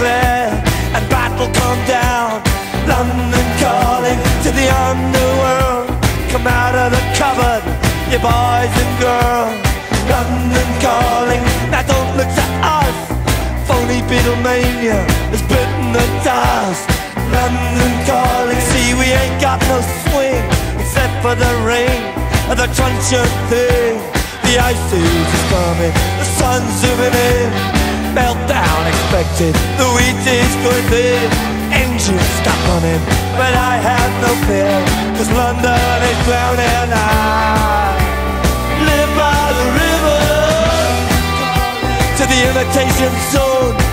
declare and battle come down. London calling to the underworld. Come out of the cupboard, you boys and girls. London calling, now don't look to us. Phony Beatlemania has bitten the dust. London calling, see we ain't got no swing except for the rain and the crunch of thing. The ice age is coming, the sun's zooming in. Expected, the wheat is going thin. Engines stop running, but I have no fear, cause London is drowning. I live by the river to the imitation zone.